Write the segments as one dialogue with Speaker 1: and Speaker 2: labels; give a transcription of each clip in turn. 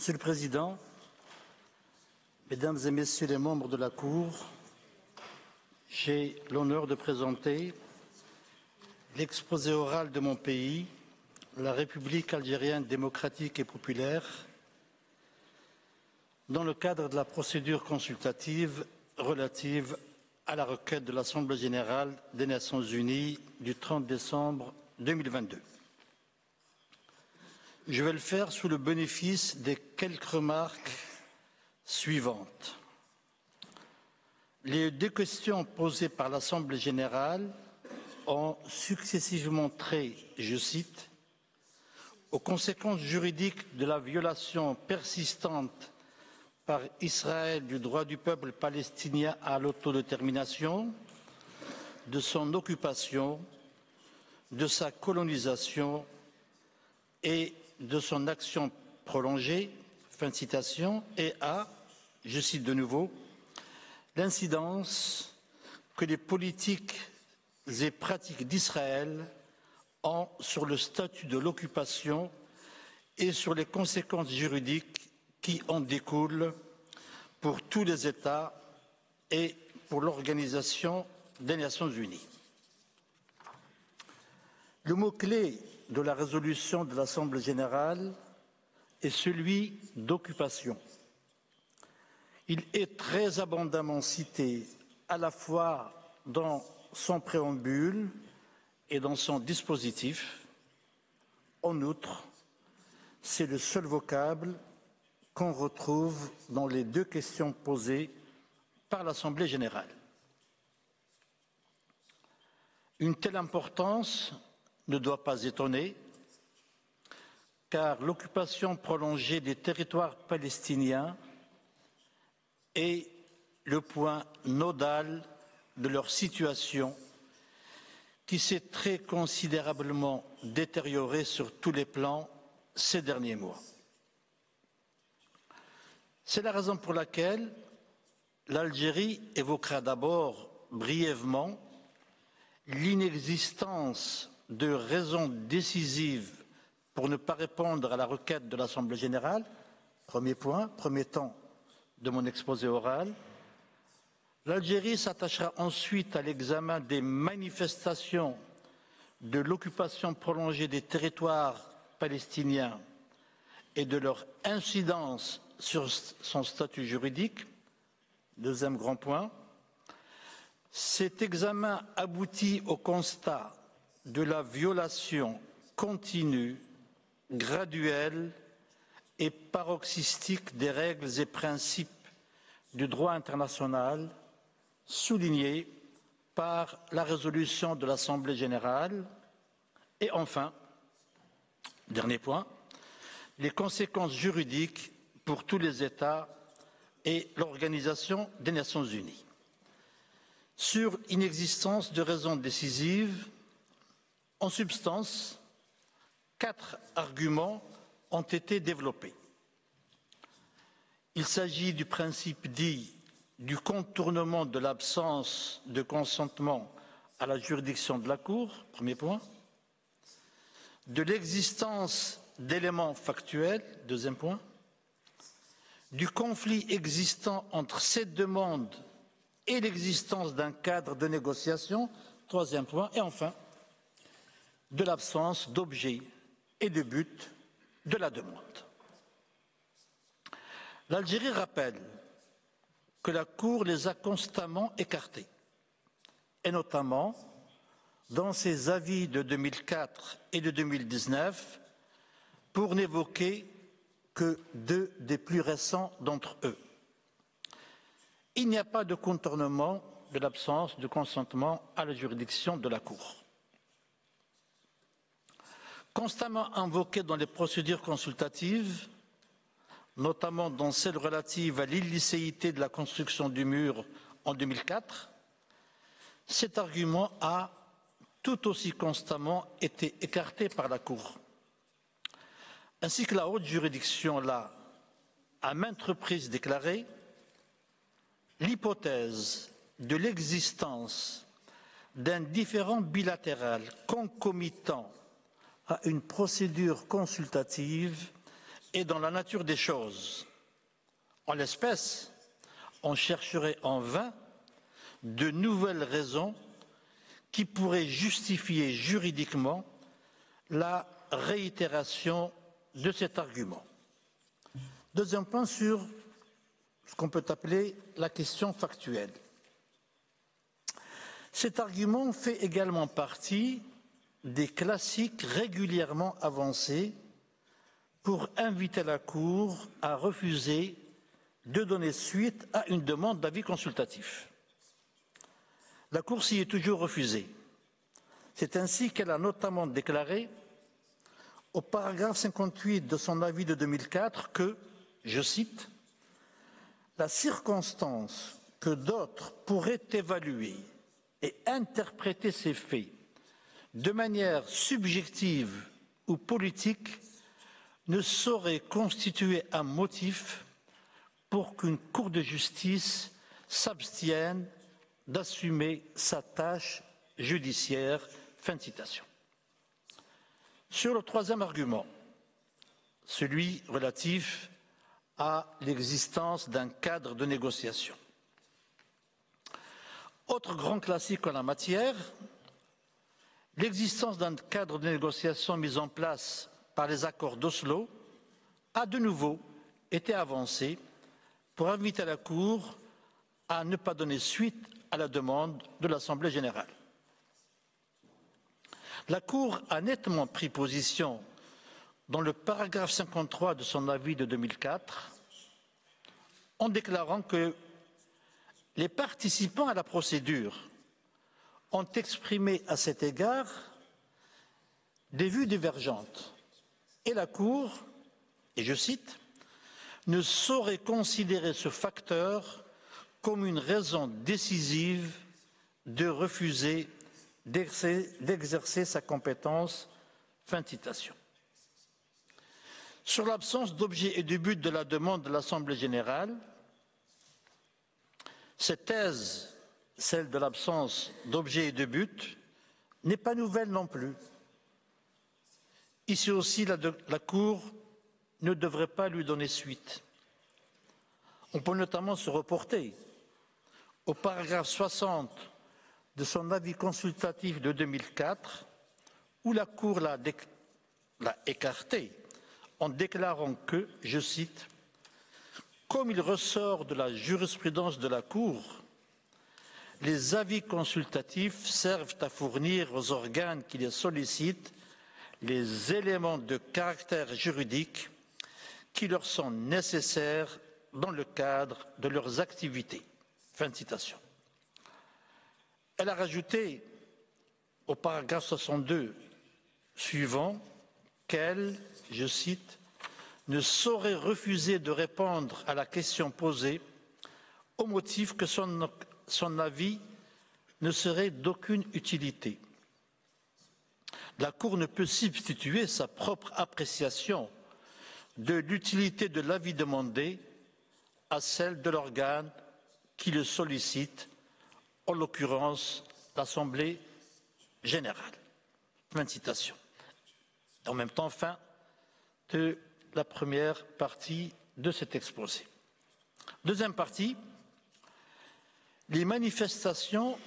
Speaker 1: Monsieur le Président, Mesdames et Messieurs les membres de la Cour, j'ai l'honneur de présenter l'exposé oral de mon pays, la République algérienne démocratique et populaire, dans le cadre de la procédure consultative relative à la requête de l'Assemblée générale des Nations unies du 30 décembre 2022. Je vais le faire sous le bénéfice des quelques remarques suivantes. Les deux questions posées par l'Assemblée générale ont successivement trait, je cite, aux conséquences juridiques de la violation persistante par Israël du droit du peuple palestinien à l'autodétermination, de son occupation, de sa colonisation et de son action prolongée, et à, je cite de nouveau, l'incidence que les politiques et pratiques d'Israël ont sur le statut de l'occupation et sur les conséquences juridiques qui en découlent pour tous les États et pour l'Organisation des Nations Unies. Le mot-clé de la résolution de l'Assemblée générale est celui d'occupation. Il est très abondamment cité à la fois dans son préambule et dans son dispositif. En outre, c'est le seul vocable qu'on retrouve dans les deux questions posées par l'Assemblée générale. Une telle importance ne doit pas étonner, car l'occupation prolongée des territoires palestiniens est le point nodal de leur situation qui s'est très considérablement détériorée sur tous les plans ces derniers mois. C'est la raison pour laquelle l'Algérie évoquera d'abord brièvement l'inexistence de raisons décisives pour ne pas répondre à la requête de l'Assemblée générale, premier point, premier temps de mon exposé oral. L'Algérie s'attachera ensuite à l'examen des manifestations de l'occupation prolongée des territoires palestiniens et de leur incidence sur son statut juridique. Deuxième grand point. Cet examen aboutit au constat de la violation continue, graduelle et paroxystique des règles et principes du droit international soulignés par la résolution de l'Assemblée générale. Et enfin, dernier point, les conséquences juridiques pour tous les États et l'Organisation des Nations unies. Sur inexistence de raisons décisives, en substance, quatre arguments ont été développés. Il s'agit du principe dit du contournement de l'absence de consentement à la juridiction de la Cour, premier point, de l'existence d'éléments factuels, deuxième point, du conflit existant entre cette demande et l'existence d'un cadre de négociation, troisième point, et enfin, de l'absence d'objet et de but de la demande. L'Algérie rappelle que la Cour les a constamment écartés, et notamment dans ses avis de 2004 et de 2019, pour n'évoquer que deux des plus récents d'entre eux. Il n'y a pas de contournement de l'absence de consentement à la juridiction de la Cour constamment invoqué dans les procédures consultatives, notamment dans celle relative à l'illicéité de la construction du mur en 2004, cet argument a tout aussi constamment été écarté par la Cour, ainsi que la haute juridiction l'a à maintes reprises déclaré, l'hypothèse de l'existence d'un différent bilatéral concomitant à une procédure consultative est dans la nature des choses. En l'espèce, on chercherait en vain de nouvelles raisons qui pourraient justifier juridiquement la réitération de cet argument. Deuxième point sur ce qu'on peut appeler la question factuelle. Cet argument fait également partie des classiques régulièrement avancés pour inviter la Cour à refuser de donner suite à une demande d'avis consultatif. La Cour s'y est toujours refusée. C'est ainsi qu'elle a notamment déclaré au paragraphe 58 de son avis de 2004 que, je cite, la circonstance que d'autres pourraient évaluer et interpréter ces faits de manière subjective ou politique ne saurait constituer un motif pour qu'une Cour de justice s'abstienne d'assumer sa tâche judiciaire. Fin de citation. Sur le troisième argument, celui relatif à l'existence d'un cadre de négociation. Autre grand classique en la matière, l'existence d'un cadre de négociation mis en place par les accords d'Oslo a de nouveau été avancée pour inviter la Cour à ne pas donner suite à la demande de l'Assemblée générale. La Cour a nettement pris position dans le paragraphe 53 de son avis de 2004 en déclarant que les participants à la procédure ont exprimé à cet égard des vues divergentes et la Cour, et je cite, ne saurait considérer ce facteur comme une raison décisive de refuser d'exercer sa compétence. Fin de citation. Sur l'absence d'objet et de but de la demande de l'Assemblée générale, cette thèse, celle de l'absence d'objet et de but, n'est pas nouvelle non plus. Ici aussi, la, Cour ne devrait pas lui donner suite. On peut notamment se reporter au paragraphe 60 de son avis consultatif de 2004, où la Cour l'a écarté en déclarant que, je cite, comme il ressort de la jurisprudence de la Cour, les avis consultatifs servent à fournir aux organes qui les sollicitent les éléments de caractère juridique qui leur sont nécessaires dans le cadre de leurs activités. Fin de citation. Elle a rajouté au paragraphe 62 suivant qu'elle, je cite, ne saurait refuser de répondre à la question posée au motif que son, son avis ne serait d'aucune utilité. La Cour ne peut substituer sa propre appréciation de l'utilité de l'avis demandé à celle de l'organe qui le sollicite, en l'occurrence l'Assemblée générale. Fin de citation. En même temps, fin de la première partie de cet exposé. Deuxième partie, les manifestations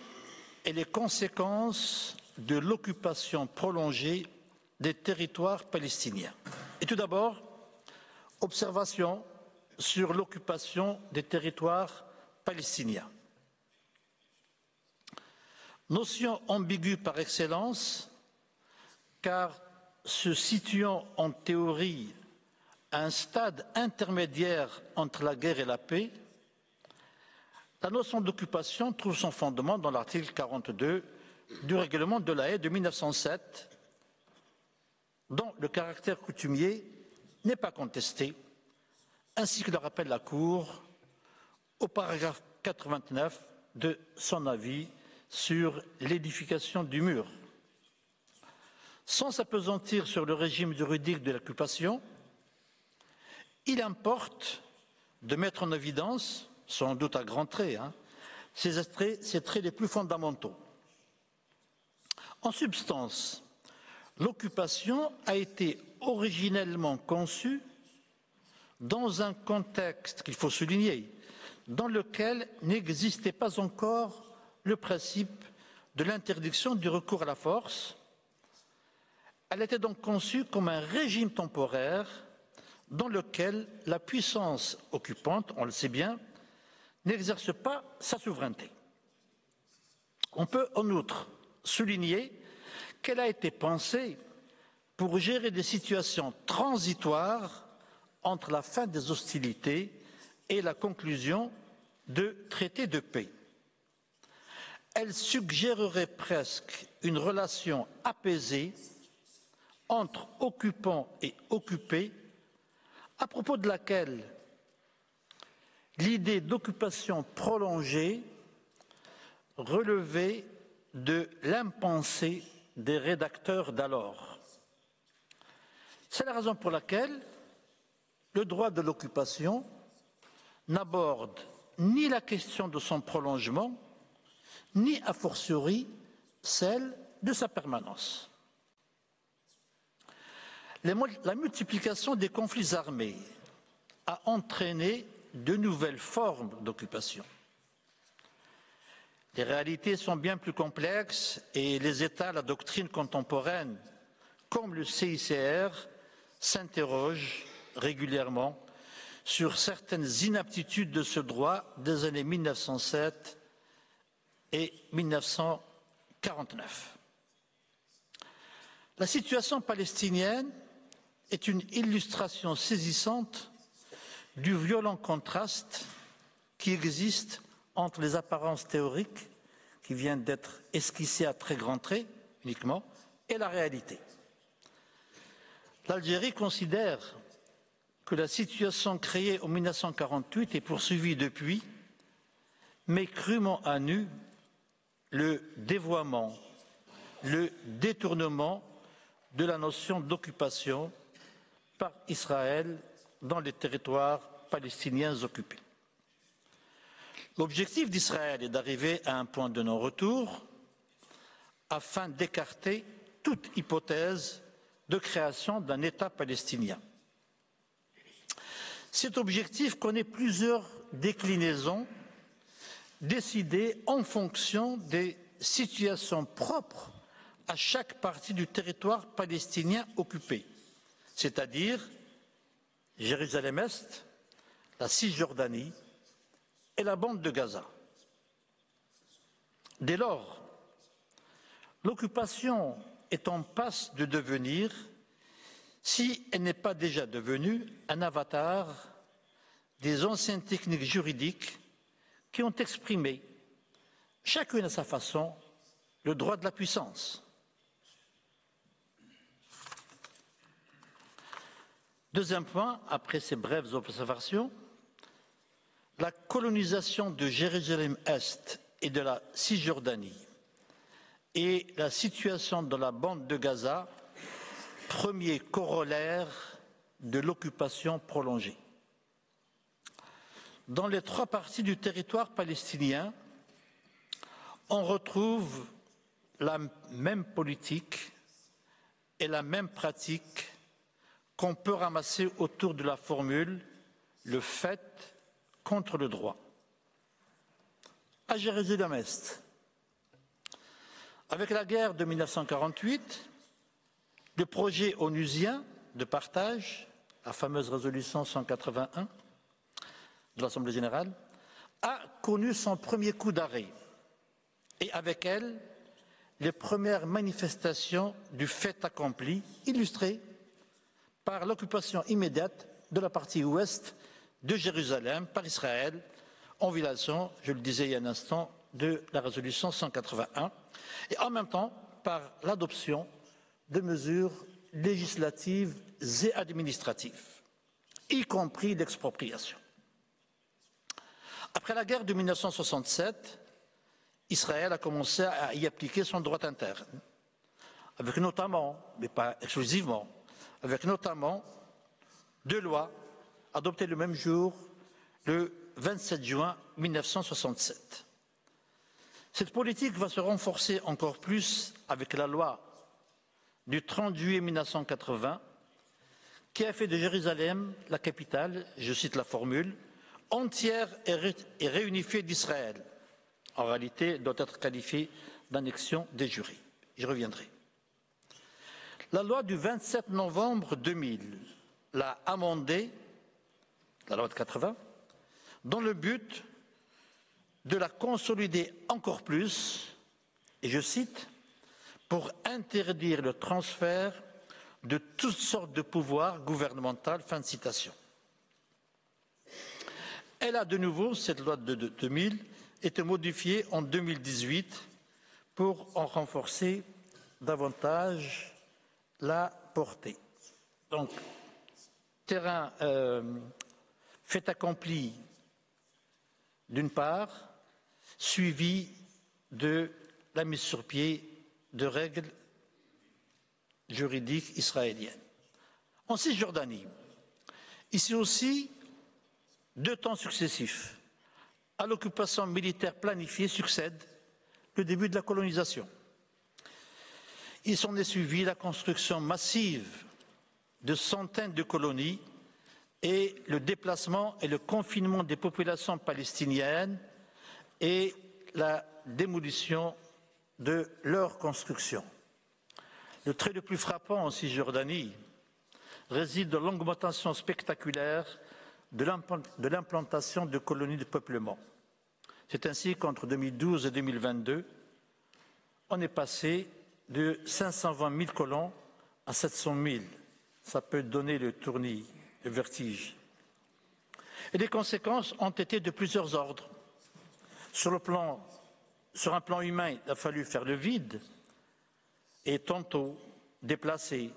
Speaker 1: et les conséquences de l'occupation prolongée des territoires palestiniens. Et tout d'abord, observation sur l'occupation des territoires palestiniens. Notion ambiguë par excellence, car se situant en théorie un stade intermédiaire entre la guerre et la paix, la notion d'occupation trouve son fondement dans l'article 42 du règlement de la haie de 1907, dont le caractère coutumier n'est pas contesté, ainsi que le rappelle la Cour au paragraphe 89 de son avis sur l'édification du mur. Sans s'apesantir sur le régime juridique de l'occupation, il importe de mettre en évidence, sans doute à grands traits, hein, traits, ces traits les plus fondamentaux. En substance, l'occupation a été originellement conçue dans un contexte qu'il faut souligner, dans lequel n'existait pas encore le principe de l'interdiction du recours à la force. Elle était donc conçue comme un régime temporaire dans lequel la puissance occupante, on le sait bien, n'exerce pas sa souveraineté. On peut en outre souligner qu'elle a été pensée pour gérer des situations transitoires entre la fin des hostilités et la conclusion de traités de paix. Elle suggérerait presque une relation apaisée entre occupants et occupés, à propos de laquelle l'idée d'occupation prolongée relevait de l'impensé des rédacteurs d'alors. C'est la raison pour laquelle le droit de l'occupation n'aborde ni la question de son prolongement, ni a fortiori celle de sa permanence. La multiplication des conflits armés a entraîné de nouvelles formes d'occupation. Les réalités sont bien plus complexes et les États, la doctrine contemporaine, comme le CICR, s'interrogent régulièrement sur certaines inaptitudes de ce droit des années 1907 et 1949. La situation palestinienne est une illustration saisissante du violent contraste qui existe entre les apparences théoriques qui viennent d'être esquissées à très grands traits uniquement et la réalité. L'Algérie considère que la situation créée en 1948 est poursuivie depuis, mais crûment à nu le dévoiement, le détournement de la notion d'occupation par Israël dans les territoires palestiniens occupés. L'objectif d'Israël est d'arriver à un point de non-retour afin d'écarter toute hypothèse de création d'un État palestinien. Cet objectif connaît plusieurs déclinaisons décidées en fonction des situations propres à chaque partie du territoire palestinien occupé, c'est-à-dire Jérusalem-Est, la Cisjordanie et la bande de Gaza. Dès lors, l'occupation est en passe de devenir si elle n'est pas déjà devenue un avatar des anciennes techniques juridiques qui ont exprimé, chacune à sa façon, le droit de la puissance. Deuxième point, après ces brèves observations, la colonisation de Jérusalem-Est et de la Cisjordanie et la situation dans la bande de Gaza premier corollaire de l'occupation prolongée. Dans les trois parties du territoire palestinien, on retrouve la même politique et la même pratique qu'on peut ramasser autour de la formule le fait contre le droit. À Jérusalem-Est, avec la guerre de 1948, le projet onusien de partage, la fameuse résolution 181 de l'Assemblée générale, a connu son premier coup d'arrêt et avec elle les premières manifestations du fait accompli illustrées par l'occupation immédiate de la partie ouest de Jérusalem par Israël en violation, je le disais il y a un instant, de la résolution 181 et en même temps par l'adoption de mesures législatives et administratives, y compris d'expropriation. Après la guerre de 1967, Israël a commencé à y appliquer son droit interne, avec notamment, mais pas exclusivement, avec notamment deux lois adoptées le même jour, le 27 juin 1967. Cette politique va se renforcer encore plus avec la loi du 30 juillet 1980 qui a fait de Jérusalem la capitale, je cite la formule, entière et, réunifiée d'Israël. En réalité, doit être qualifiée d'annexion des jurys. J'y reviendrai. La loi du 27 novembre 2000 l'a amendée, la loi de 80, dans le but de la consolider encore plus, et je cite, pour interdire le transfert de toutes sortes de pouvoirs gouvernementaux. Fin de citation. Elle a de nouveau, cette loi de 2000, été modifiée en 2018 pour en renforcer davantage la portée. Donc, terrain euh, fait accompli d'une part, suivi de la mise sur pied de règles juridiques israéliennes. En Cisjordanie, ici aussi, deux temps successifs à l'occupation militaire planifiée succède le début de la colonisation. Il s'en est suivi la construction massive de centaines de colonies et le déplacement et le confinement des populations palestiniennes et la démolition de leurs constructions. Le trait le plus frappant en Cisjordanie réside dans l'augmentation spectaculaire de l'implantation de colonies de peuplement. C'est ainsi qu'entre 2012 et 2022, on est passé de 520 000 colons à 700 000. Ça peut donner le tournis, le vertige. Et les conséquences ont été de plusieurs ordres. Sur, un plan humain, il a fallu faire le vide et tantôt déplacer,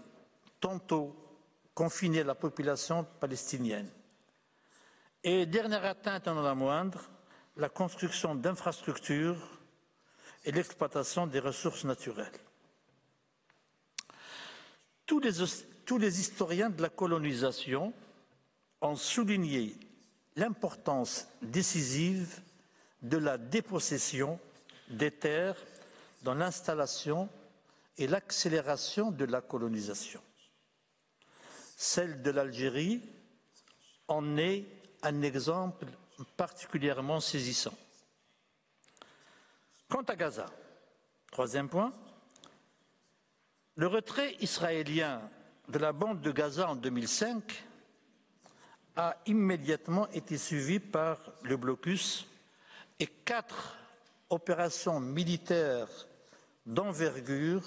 Speaker 1: tantôt confiner la population palestinienne. Et dernière atteinte en la moindre, la construction d'infrastructures et l'exploitation des ressources naturelles. Tous les, historiens de la colonisation ont souligné l'importance décisive de la dépossession des terres dans l'installation et l'accélération de la colonisation. Celle de l'Algérie en est un exemple particulièrement saisissant. Quant à Gaza, troisième point, le retrait israélien de la bande de Gaza en 2005 a immédiatement été suivi par le blocus et quatre opérations militaires d'envergure,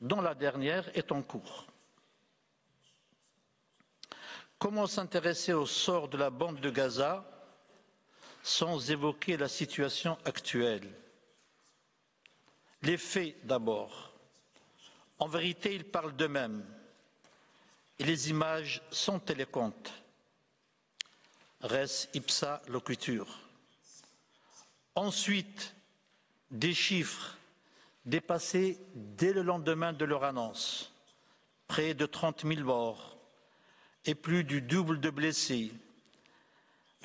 Speaker 1: dont la dernière est en cours. Comment s'intéresser au sort de la bande de Gaza sans évoquer la situation actuelle? Les faits d'abord. En vérité, ils parlent d'eux-mêmes et les images sont télécomptes. Res ipsa loquitur. Ensuite, des chiffres dépassés dès le lendemain de leur annonce. Près de 30 000 morts et plus du double de blessés.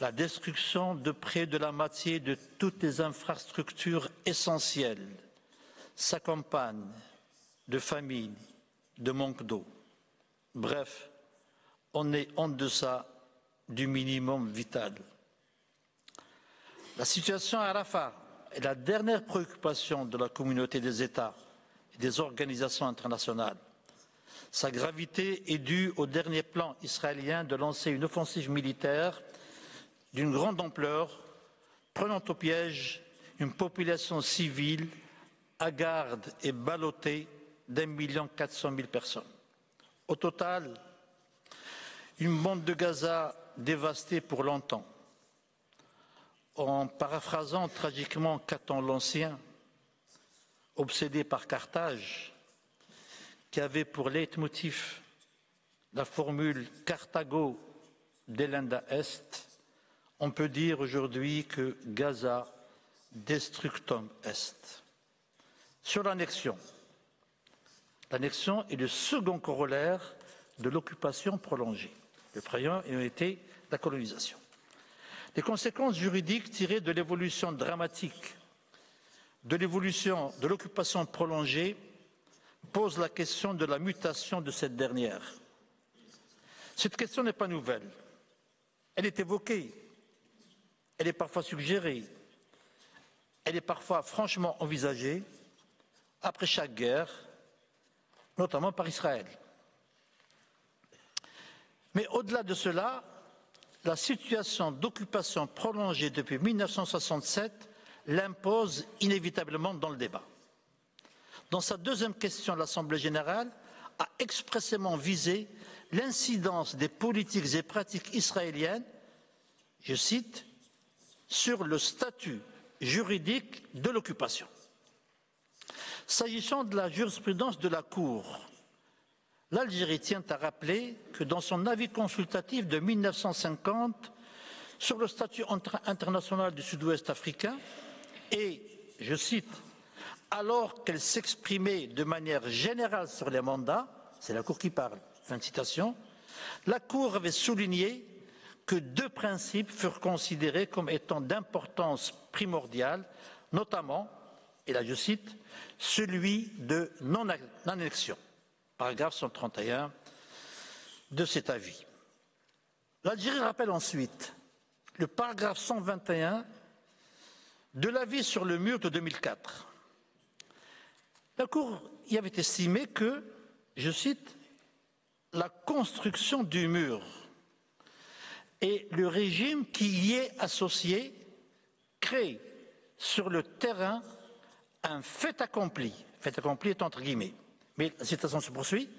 Speaker 1: La destruction de près de la moitié de toutes les infrastructures essentielles s'accompagne de famine, de manque d'eau. Bref, on est en deçà du minimum vital. La situation à Rafah est la dernière préoccupation de la communauté des États et des organisations internationales. Sa gravité est due au dernier plan israélien de lancer une offensive militaire d'une grande ampleur, prenant au piège une population civile hagarde et ballottée d'un million quatre cent mille personnes. Au total, une bande de Gaza dévastée pour longtemps. En paraphrasant tragiquement Caton l'Ancien, obsédé par Carthage, qui avait pour leitmotiv la formule Carthago delenda est, on peut dire aujourd'hui que Gaza destructum est. Sur l'annexion, L'annexion est le second corollaire de l'occupation prolongée. Le premier ayant été la colonisation. Les conséquences juridiques tirées de l'évolution dramatique de l'évolution de l'occupation prolongée posent la question de la mutation de cette dernière. Cette question n'est pas nouvelle. Elle est évoquée, elle est parfois suggérée, elle est parfois franchement envisagée après chaque guerre, notamment par Israël. Mais au-delà de cela, la situation d'occupation prolongée depuis 1967 l'impose inévitablement dans le débat. Dans sa deuxième question, l'Assemblée générale a expressément visé l'incidence des politiques et pratiques israéliennes, je cite, sur le statut juridique de l'occupation. S'agissant de la jurisprudence de la Cour, l'Algérie tient à rappeler que dans son avis consultatif de 1950 sur le statut international du sud-ouest africain, et, je cite, alors qu'elle s'exprimait de manière générale sur les mandats, c'est la Cour qui parle, fin de citation, la Cour avait souligné que deux principes furent considérés comme étant d'importance primordiale, notamment, et là je cite, celui de non-annexion, paragraphe 131 de cet avis. L'Algérie rappelle ensuite le paragraphe 121 de l'avis sur le mur de 2004. La Cour y avait estimé que, je cite, la construction du mur et le régime qui y est associé crée sur le terrain un fait accompli. Fait accompli est entre guillemets. Mais la citation se poursuit.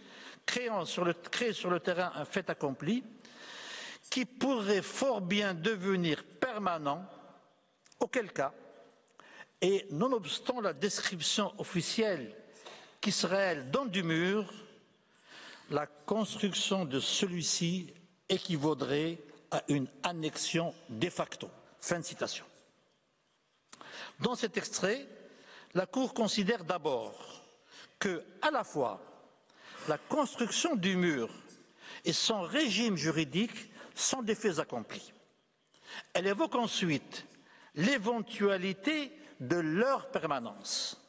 Speaker 1: Créant sur le, créer sur le terrain un fait accompli qui pourrait fort bien devenir permanent, auquel cas et nonobstant la description officielle qu'Israël donne du mur, la construction de celui-ci équivaudrait à une annexion de facto. Fin de citation. Dans cet extrait, la Cour considère d'abord que, à la fois, la construction du mur et son régime juridique sont des faits accomplis. Elle évoque ensuite l'éventualité de leur permanence.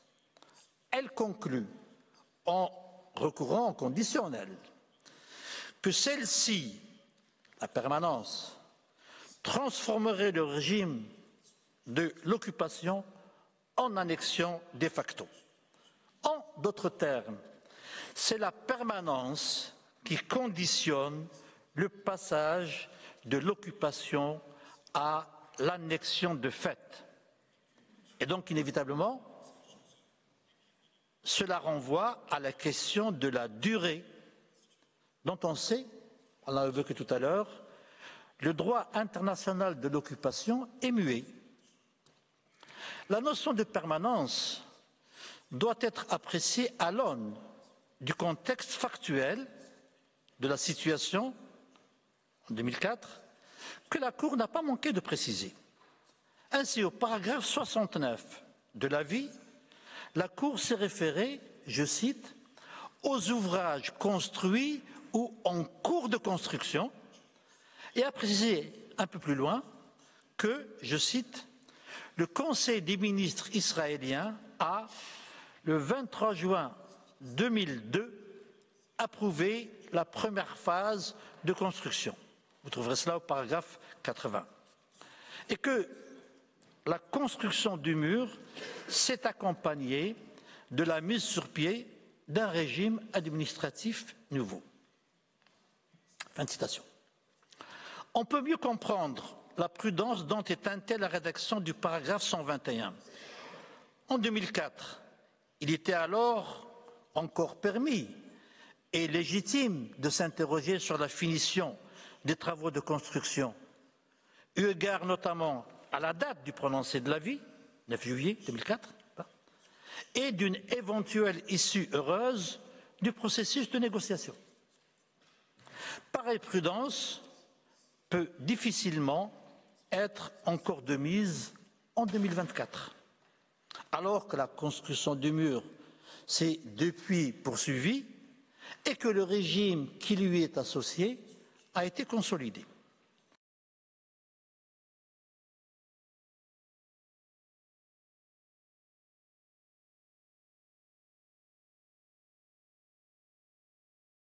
Speaker 1: Elle conclut, en recourant au conditionnel, que celle-ci, la permanence, transformerait le régime de l'occupation en annexion de facto. En d'autres termes, c'est la permanence qui conditionne le passage de l'occupation à l'annexion de fait. Et donc, inévitablement, cela renvoie à la question de la durée dont on sait, on l'a évoqué tout à l'heure, le droit international de l'occupation est muet. La notion de permanence doit être appréciée à l'aune du contexte factuel de la situation en 2004 que la Cour n'a pas manqué de préciser. Ainsi, au paragraphe 69 de l'avis, la Cour s'est référée, je cite, aux ouvrages construits ou en cours de construction et a précisé un peu plus loin que, je cite, le Conseil des ministres israéliens a, le 23 juin 2002, approuvé la première phase de construction. Vous trouverez cela au paragraphe 80. Et que la construction du mur s'est accompagnée de la mise sur pied d'un régime administratif nouveau. On peut mieux comprendre la prudence dont est teintée la rédaction du paragraphe 121. En 2004, il était alors encore permis et légitime de s'interroger sur la finition des travaux de construction, eu égard notamment à la date du prononcé de l'avis, 9 juillet 2004, et d'une éventuelle issue heureuse du processus de négociation. Pareille prudence peut difficilement être encore de mise en 2024, alors que la construction du mur s'est depuis poursuivie et que le régime qui lui est associé a été consolidé.